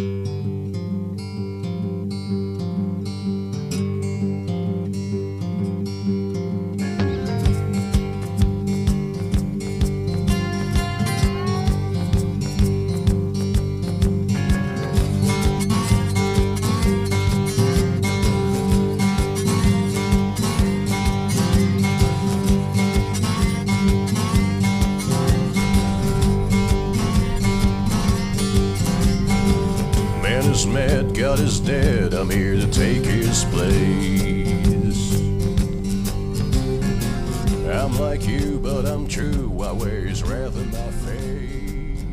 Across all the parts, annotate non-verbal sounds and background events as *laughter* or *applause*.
Man God is dead. I'm here to take his place. I'm like you, but I'm true. I wear his wrath in my face.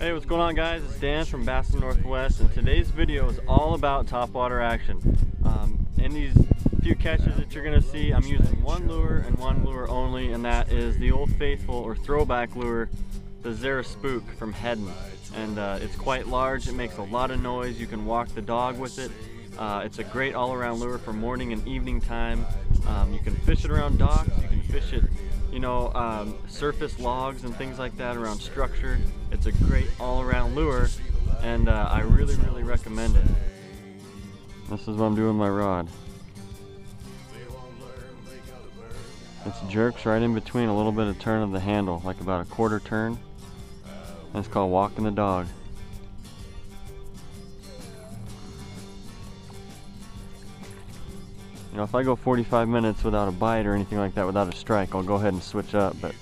Hey, what's going on guys? It's Dan from Bass Northwest and today's video is all about topwater action. Um, in these few catches that you're to see, I'm using one lure and one lure only and that is the Old Faithful or throwback lure, the Zara Spook from Heddon. And uh, it's quite large, it makes a lot of noise, you can walk the dog with it. Uh, it's a great all-around lure for morning and evening time. Um, you can fish it around docks, you can fish it you know, um, surface logs and things like that around structure. It's a great all-around lure, and uh, I really, really recommend it. This is what I'm doing my rod. It jerks right in between a little bit of turn of the handle, like about a quarter turn. And it's called walking the dog. You know, if I go 45 minutes without a bite or anything like that, without a strike, I'll go ahead and switch up. But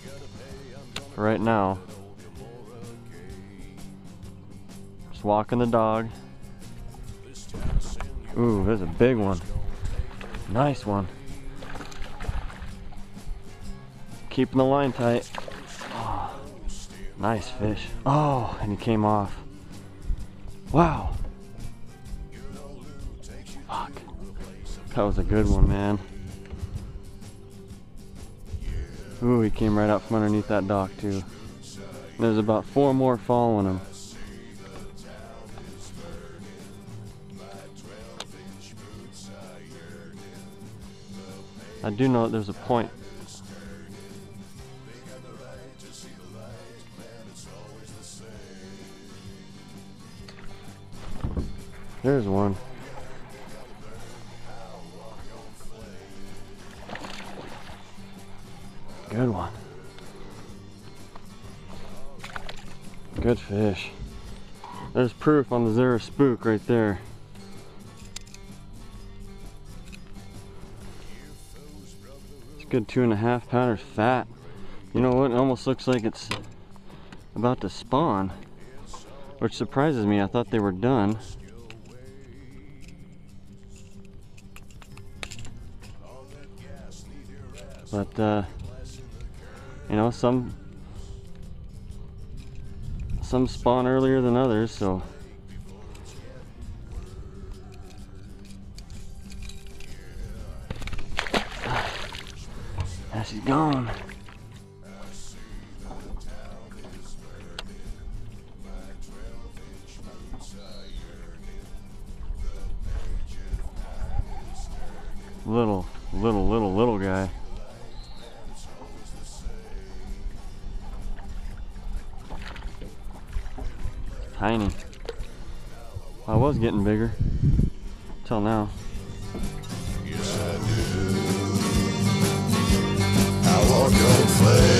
right now, just walking the dog. Ooh, there's a big one. Nice one. Keeping the line tight. Oh, nice fish. Oh, and he came off. Wow. Fuck. That was a good one, man. Ooh, he came right out from underneath that dock, too. There's about four more following him. I do know that there's a point. There's one. Good one. Good fish. There's proof on the Zara spook right there. It's a good two and a half pounders fat. You know what? It almost looks like it's about to spawn, which surprises me. I thought they were done. But, uh, you know, some some spawn earlier than others, so *sighs* Now she's gone. Little, little, little, little guy. Tiny. I was getting bigger. Till now. Yes, I do. I.